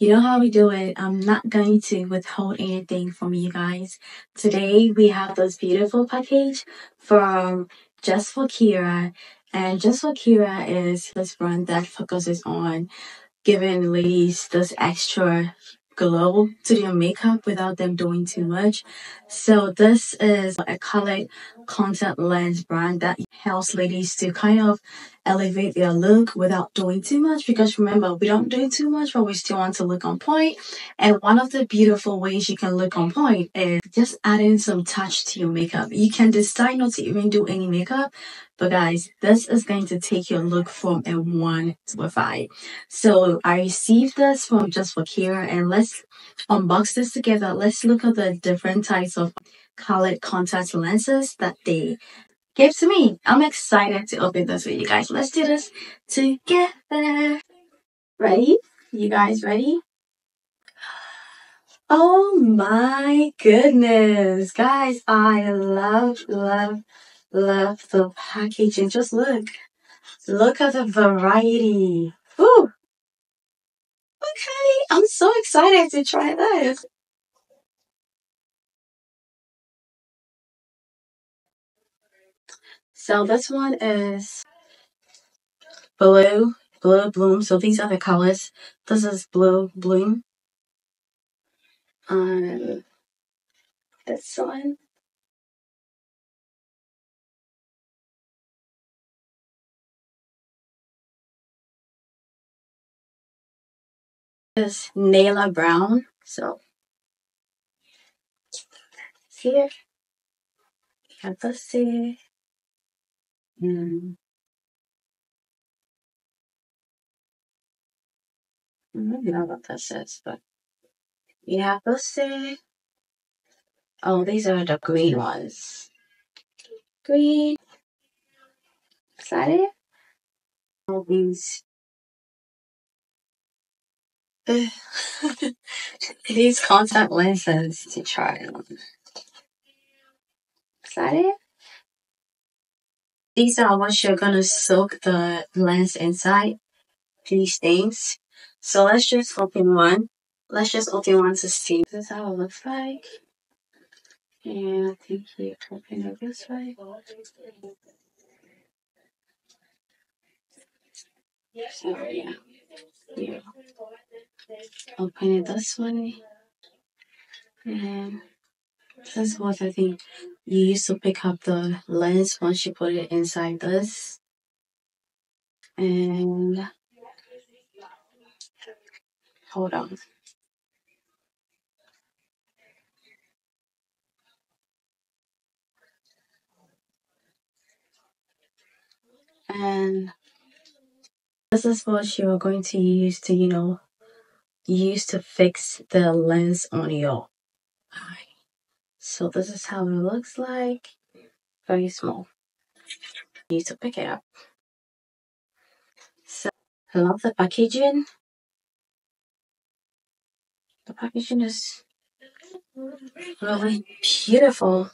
you know how we do it. I'm not going to withhold anything from you guys. Today we have this beautiful package from Just for Kira. And Just for Kira is this brand that focuses on giving ladies this extra glow to their makeup without them doing too much. So this is a colored contact lens brand that helps ladies to kind of elevate their look without doing too much because remember we don't do too much but we still want to look on point. And one of the beautiful ways you can look on point is just adding some touch to your makeup. You can decide not to even do any makeup but guys this is going to take your look from a one to a five. So i received this from just for Kira and let's unbox this together. Let's look at the different types of colored contact lenses that they gave to me. I'm excited to open this with you guys. Let's do this together. Ready? You guys ready? Oh my goodness. Guys, I love, love, love the packaging. Just look. Look at the variety. Ooh. Okay, I'm so excited to try this. So this one is blue, blue bloom. So these are the colors. This is blue bloom. Um, this one. Is Neala Brown. So here. Got this here. Mm. I don't know what this is, but have this here. Oh, these are the green ones. Green. Is that it? All these. these contact lenses to try on. Is that it? These are what you're gonna soak the lens inside. These things. So let's just open one. Let's just open one to see. This is how it looks like. And I think you open it this way. So yeah. Yeah. Open it this way. And this is what I think you used to pick up the lens once you put it inside this. And hold on. And this is what you're going to use to, you know, use to fix the lens on your eye. So this is how it looks like. Very small. Need to pick it up. So I love the packaging. The packaging is really beautiful.